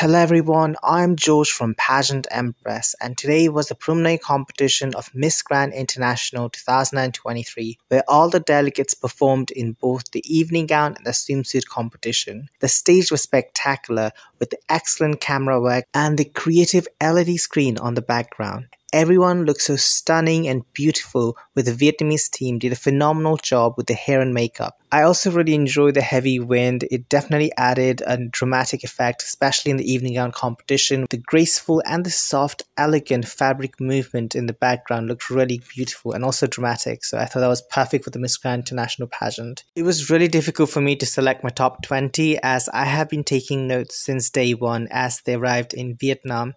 Hello everyone, I'm George from Pageant Empress and today was the preliminary competition of Miss Grand International 2023 where all the delegates performed in both the evening gown and the swimsuit competition. The stage was spectacular with the excellent camera work and the creative LED screen on the background. Everyone looked so stunning and beautiful with the Vietnamese team did a phenomenal job with the hair and makeup. I also really enjoyed the heavy wind. It definitely added a dramatic effect, especially in the evening gown competition. The graceful and the soft, elegant fabric movement in the background looked really beautiful and also dramatic. So I thought that was perfect for the Miss Grand International pageant. It was really difficult for me to select my top 20 as I have been taking notes since day one as they arrived in Vietnam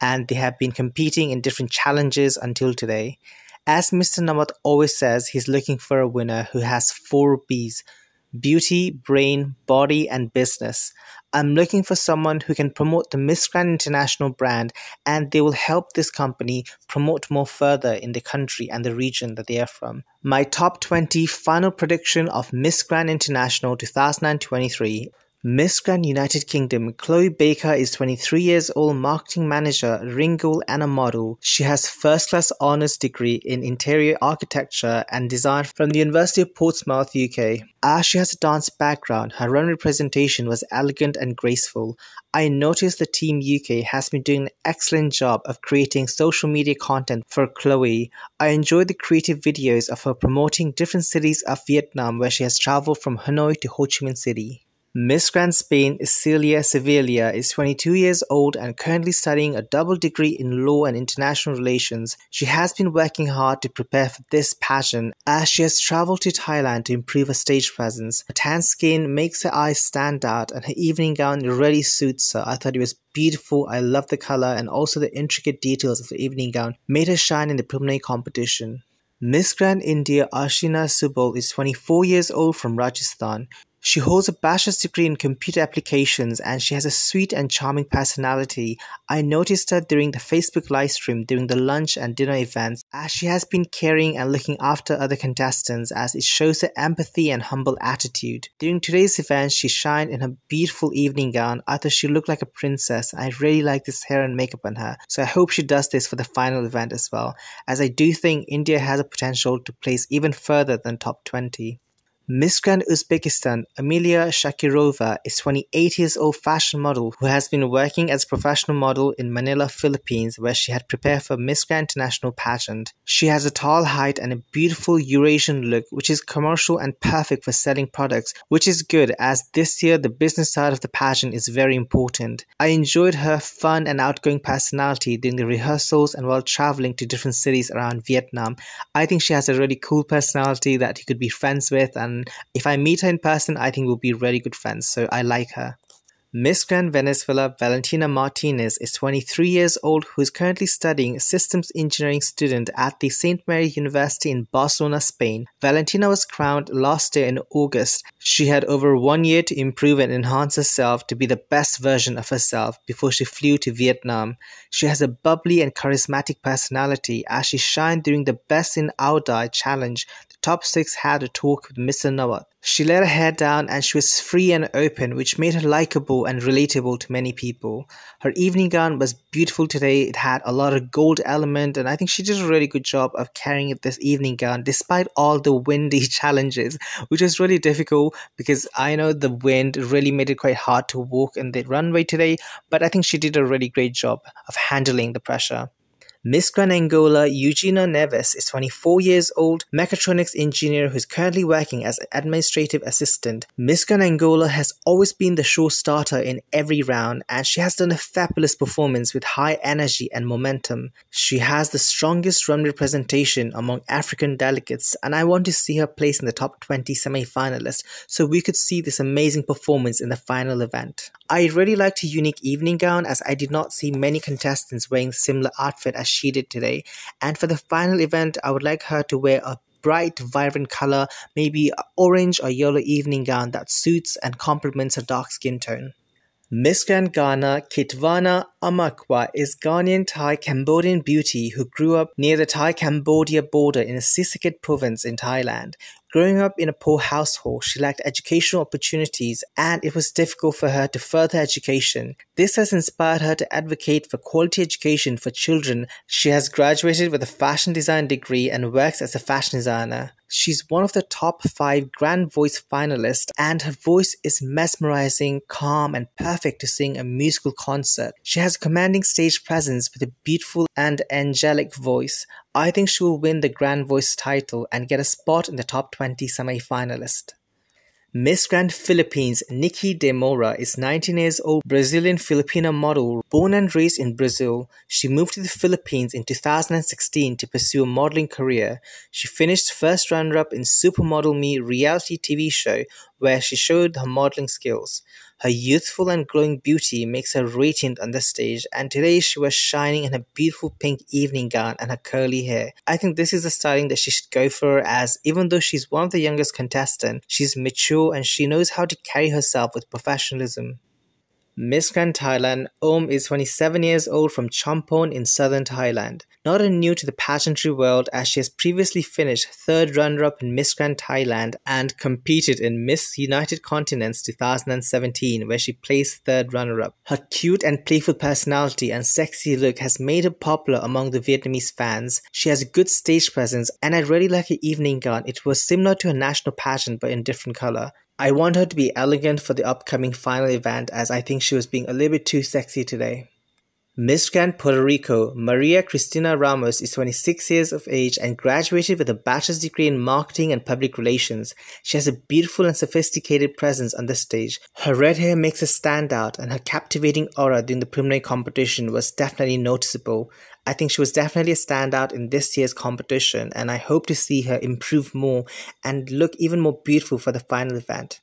and they have been competing in different challenges until today. As Mr. Nawat always says, he's looking for a winner who has four B's beauty, brain, body, and business. I'm looking for someone who can promote the Miss Grand International brand and they will help this company promote more further in the country and the region that they are from. My top 20 final prediction of Miss Grand International 2023 Miss Grand United Kingdom Chloe Baker is 23 years old marketing manager, Ringgold and a model. She has first class honours degree in interior architecture and design from the University of Portsmouth, UK. As ah, she has a dance background, her runway presentation was elegant and graceful. I noticed the Team UK has been doing an excellent job of creating social media content for Chloe. I enjoyed the creative videos of her promoting different cities of Vietnam where she has traveled from Hanoi to Ho Chi Minh City. Miss Grand Spain Celia Sevilla is 22 years old and currently studying a double degree in law and international relations. She has been working hard to prepare for this pageant as she has traveled to Thailand to improve her stage presence. Her tan skin makes her eyes stand out and her evening gown really suits her. I thought it was beautiful. I love the color and also the intricate details of the evening gown made her shine in the preliminary competition. Miss Grand India Arshina Sumbul is 24 years old from Rajasthan. She holds a bachelor's degree in computer applications and she has a sweet and charming personality. I noticed her during the Facebook livestream during the lunch and dinner events as she has been caring and looking after other contestants as it shows her empathy and humble attitude. During today's event, she shined in her beautiful evening gown. I thought she looked like a princess. I really like this hair and makeup on her. So I hope she does this for the final event as well, as I do think India has a potential to place even further than top 20. Miss Grand Uzbekistan Amelia Shakirova is 28 years old fashion model who has been working as a professional model in Manila, Philippines where she had prepared for Miss Grand International pageant. She has a tall height and a beautiful Eurasian look which is commercial and perfect for selling products which is good as this year the business side of the pageant is very important. I enjoyed her fun and outgoing personality during the rehearsals and while traveling to different cities around Vietnam. I think she has a really cool personality that you could be friends with and if I meet her in person, I think we'll be really good friends. So I like her. Miss Grand Venezuela Valentina Martinez is 23 years old who is currently studying systems engineering student at the St. Mary University in Barcelona, Spain. Valentina was crowned last year in August. She had over one year to improve and enhance herself to be the best version of herself before she flew to Vietnam. She has a bubbly and charismatic personality as she shined during the Best in Ao Dai challenge. Top six had a talk with Mr. Nawat. She let her hair down and she was free and open, which made her likable and relatable to many people. Her evening gown was beautiful today. It had a lot of gold element, and I think she did a really good job of carrying this evening gown despite all the windy challenges, which was really difficult because I know the wind really made it quite hard to walk in the runway today, but I think she did a really great job of handling the pressure. Miss Grand Angola Eugenia Neves is 24 years old mechatronics engineer who is currently working as an administrative assistant. Miss Grand Angola has always been the show starter in every round and she has done a fabulous performance with high energy and momentum. She has the strongest run representation among African delegates and I want to see her place in the top 20 semi-finalists so we could see this amazing performance in the final event. I really liked her unique evening gown as I did not see many contestants wearing similar outfit as she did today. And for the final event, I would like her to wear a bright, vibrant color, maybe orange or yellow evening gown that suits and complements her dark skin tone. Miss Grand Ghana Kitvana Amakwa is Ghanaian Thai Cambodian beauty who grew up near the Thai Cambodia border in Sisaket province in Thailand. Growing up in a poor household, she lacked educational opportunities and it was difficult for her to further education. This has inspired her to advocate for quality education for children. She has graduated with a fashion design degree and works as a fashion designer. She's one of the top five Grand Voice finalists, and her voice is mesmerizing, calm, and perfect to sing a musical concert. She has a commanding stage presence with a beautiful and angelic voice. I think she will win the Grand Voice title and get a spot in the top 20 semi finalist. Miss Grand Philippines Nikki de Moura is 19 years old Brazilian Filipino model born and raised in Brazil. She moved to the Philippines in 2016 to pursue a modeling career. She finished first runner-up in Supermodel Me reality TV show where she showed her modeling skills. Her youthful and glowing beauty makes her radiant on the stage, and today she was shining in her beautiful pink evening gown and her curly hair. I think this is the styling that she should go for, as even though she's one of the youngest contestants, she's mature and she knows how to carry herself with professionalism. Miss Grand Thailand, Om is 27 years old from Chumphon in southern Thailand. Not a new to the pageantry world as she has previously finished third runner-up in Miss Grand Thailand and competed in Miss United Continents 2017 where she placed third runner-up. Her cute and playful personality and sexy look has made her popular among the Vietnamese fans. She has a good stage presence and I really like her evening gown. It was similar to a national pageant but in different color. I want her to be elegant for the upcoming final event as I think she was being a little bit too sexy today. Miss Grand Puerto Rico, Maria Cristina Ramos is 26 years of age and graduated with a bachelor's degree in marketing and public relations. She has a beautiful and sophisticated presence on the stage. Her red hair makes her stand out and her captivating aura during the preliminary competition was definitely noticeable. I think she was definitely a standout in this year's competition and I hope to see her improve more and look even more beautiful for the final event.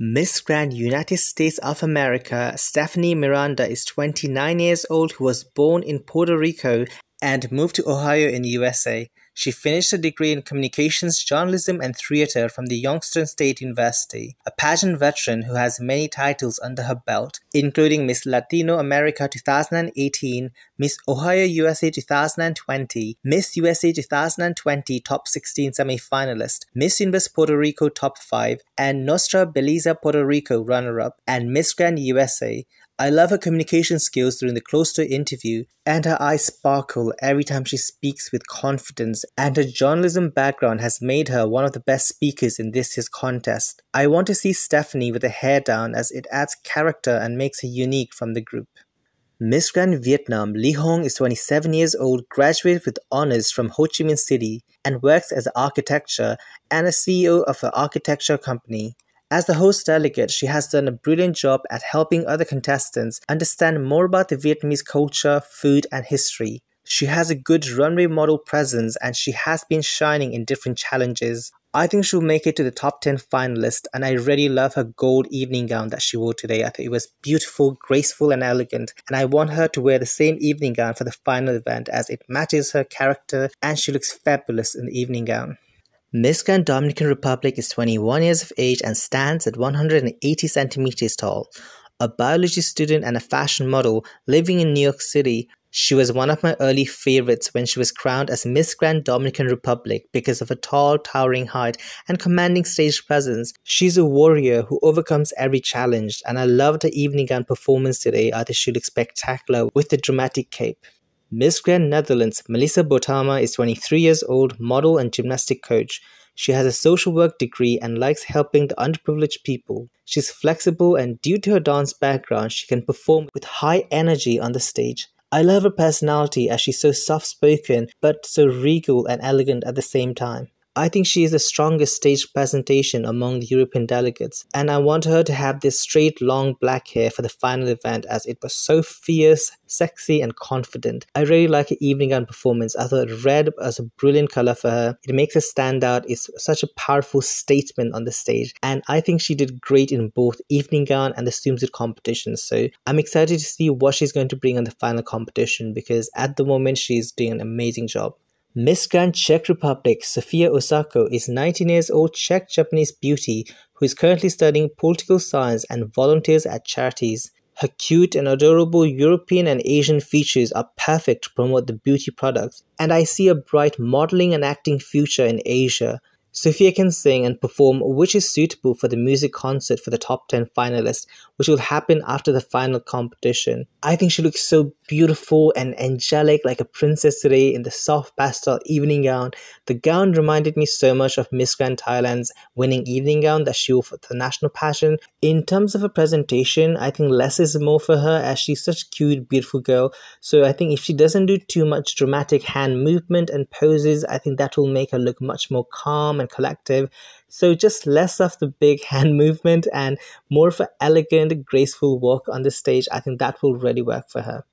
Miss Grand United States of America Stephanie Miranda is 29 years old who was born in Puerto Rico and moved to Ohio in USA. She finished a degree in communications, journalism, and theater from the Youngstown State University, a pageant veteran who has many titles under her belt, including Miss Latino America 2018, Miss Ohio USA 2020, Miss USA 2020 Top 16 semi-finalist, Miss Universe Puerto Rico Top 5, and Nuestra Belleza Puerto Rico runner-up, and Miss Grand USA, I love her communication skills during the close to interview, and her eyes sparkle every time she speaks with confidence, and her journalism background has made her one of the best speakers in this year's contest. I want to see Stephanie with her hair down as it adds character and makes her unique from the group. Miss Grand Vietnam Li Hong is 27 years old, graduated with honors from Ho Chi Minh City, and works as an architecture and a CEO of an architecture company. As the host delegate, she has done a brilliant job at helping other contestants understand more about the Vietnamese culture, food, and history. She has a good runway model presence and she has been shining in different challenges. I think she'll make it to the top 10 finalist, and I really love her gold evening gown that she wore today. I think it was beautiful, graceful, and elegant, and I want her to wear the same evening gown for the final event as it matches her character and she looks fabulous in the evening gown. Miss Grand Dominican Republic is 21 years of age and stands at 180 centimeters tall. A biology student and a fashion model living in New York City, she was one of my early favorites when she was crowned as Miss Grand Dominican Republic because of her tall, towering height and commanding stage presence. She's a warrior who overcomes every challenge, and I loved her evening gown performance today. I think she looked spectacular with the dramatic cape. Miss Grand Netherlands Melissa Botama is 23 years old, model and gymnastic coach. She has a social work degree and likes helping the underprivileged people. She's flexible and due to her dance background, she can perform with high energy on the stage. I love her personality as she's so soft spoken but so regal and elegant at the same time. I think she is the strongest stage presentation among the European delegates, and I want her to have this straight, long black hair for the final event as it was so fierce, sexy, and confident. I really like her evening gown performance. I thought red was a brilliant color for her. It makes her stand out. It's such a powerful statement on the stage, and I think she did great in both evening gown and the swimsuit competition. So I'm excited to see what she's going to bring on the final competition because at the moment she's doing an amazing job. Miss Grand Czech Republic Sofia Osako is 19 years old Czech Japanese beauty who is currently studying political science and volunteers at charities. Her cute and adorable European and Asian features are perfect to promote the beauty products, and I see a bright modeling and acting future in Asia. Sophia can sing and perform, which is suitable for the music concert for the top 10 finalists, which will happen after the final competition. I think she looks so beautiful and angelic like a princess today in the soft pastel evening gown. The gown reminded me so much of Miss Grand Thailand's winning evening gown that she wore for the national pageant. In terms of a presentation, I think less is more for her as she's such a cute, beautiful girl. So I think if she doesn't do too much dramatic hand movement and poses, I think that will make her look much more calm and collective. So just less of the big hand movement and more of an elegant, graceful walk on the stage. I think that will really work for her.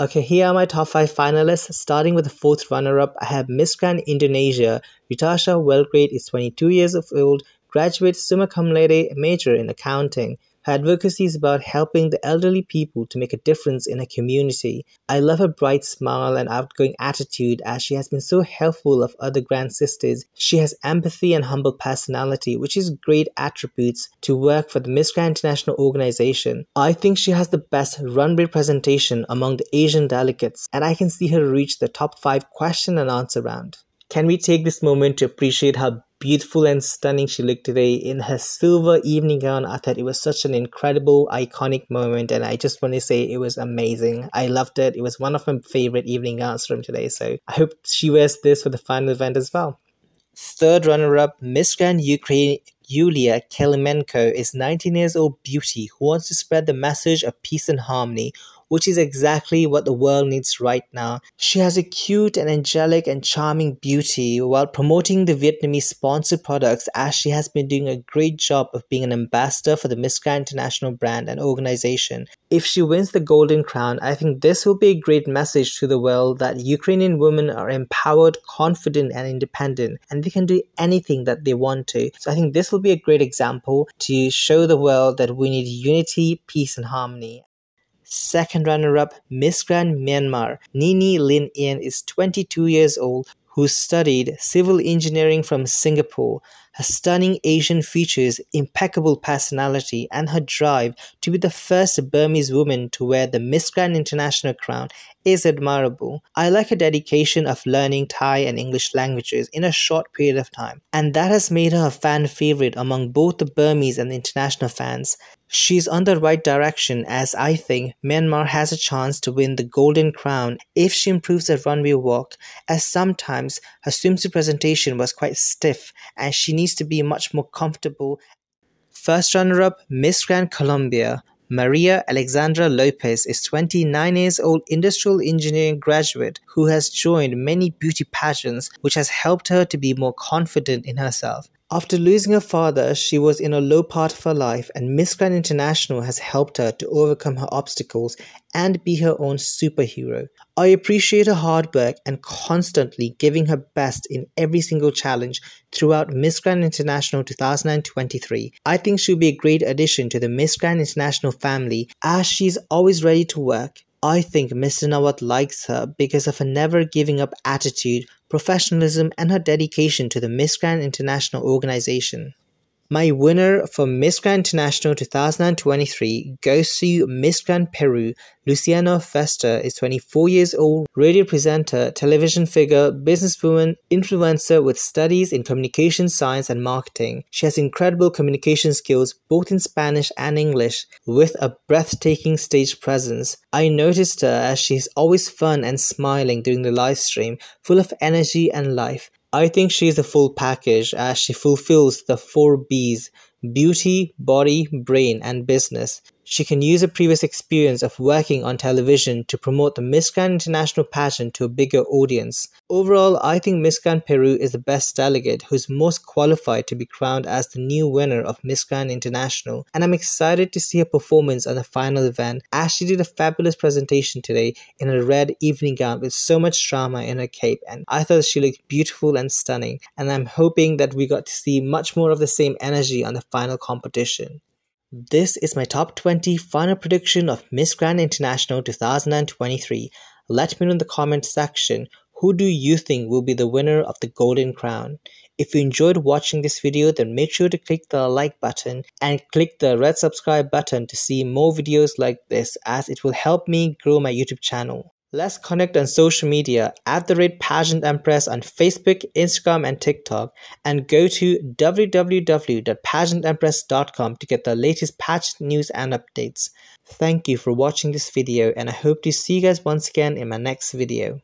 Okay, here are my top 5 finalists. Starting with the fourth runner-up, I have Miss Grand Indonesia. Ritassya Wellgreat is 22 years of old, graduate summa cum laude major in accounting. Her advocacy is about helping the elderly people to make a difference in her community. I love her bright smile and outgoing attitude as she has been so helpful of other grand sisters. She has empathy and humble personality, which is great attributes to work for the Miss Grand International organization. I think she has the best runway presentation among the Asian delegates, and I can see her reach the top 5 question and answer round. Can we take this moment to appreciate how beautiful and stunning she looked today in her silver evening gown. I thought it was such an incredible, iconic moment, and I just want to say it was amazing. I loved it. It was one of my favorite evening gowns from today, so I hope she wears this for the final event as well. Third runner up, Miss Grand Ukraine Yulia Klymenko is 19 years old beauty who wants to spread the message of peace and harmony which is exactly what the world needs right now. She has a cute and angelic and charming beauty while promoting the Vietnamese sponsored products as she has been doing a great job of being an ambassador for the Miss Grand International brand and organization. If she wins the Golden Crown, I think this will be a great message to the world that Ukrainian women are empowered, confident, and independent, and they can do anything that they want to. So I think this will be a great example to show the world that we need unity, peace, and harmony. Second runner-up, Miss Grand Myanmar, Ni Ni Lin Eain is 22 years old who studied civil engineering from Singapore. Her stunning Asian features, impeccable personality, and her drive to be the first Burmese woman to wear the Miss Grand International crown is admirable. I like her dedication of learning Thai and English languages in a short period of time, and that has made her a fan favorite among both the Burmese and international fans. She's on the right direction as I think Myanmar has a chance to win the Golden Crown if she improves her runway walk, as sometimes her swimsuit presentation was quite stiff and she needs to be much more comfortable. First runner up, Miss Grand Colombia. Maria Alexandra Lopez is 29 years old industrial engineering graduate who has joined many beauty pageants which has helped her to be more confident in herself. After losing her father, she was in a low part of her life, and Miss Grand International has helped her to overcome her obstacles and be her own superhero. I appreciate her hard work and constantly giving her best in every single challenge throughout Miss Grand International 2023. I think she'll be a great addition to the Miss Grand International family as she's always ready to work. I think Mr. Nawat likes her because of her never giving up attitude professionalism, and her dedication to the Miss Grand International organization. My winner for Miss Grand International 2023 goes to Miss Grand Peru. Luciana Fuster is 24 years old, radio presenter, television figure, businesswoman, influencer with studies in communication science and marketing. She has incredible communication skills both in Spanish and English, with a breathtaking stage presence. I noticed her as she's always fun and smiling during the live stream, full of energy and life. I think she is a full package as she fulfills the four B's beauty, body, brain, and business. She can use her previous experience of working on television to promote the Miss Grand International pageant to a bigger audience. Overall, I think Miss Grand Peru is the best delegate who's most qualified to be crowned as the new winner of Miss Grand International, and I'm excited to see her performance on the final event as she did a fabulous presentation today in a red evening gown with so much drama in her cape, and I thought she looked beautiful and stunning, and I'm hoping that we got to see much more of the same energy on the final competition. This is my top 20 final prediction of Miss Grand International 2023. Let me know in the comment section who do you think will be the winner of the Golden Crown. If you enjoyed watching this video then make sure to click the like button and click the red subscribe button to see more videos like this as it will help me grow my YouTube channel. Let's connect on social media at the rate Pageant Empress on Facebook, Instagram, and TikTok, and go to www.pageantempress.com to get the latest pageant news and updates. Thank you for watching this video, and I hope to see you guys once again in my next video.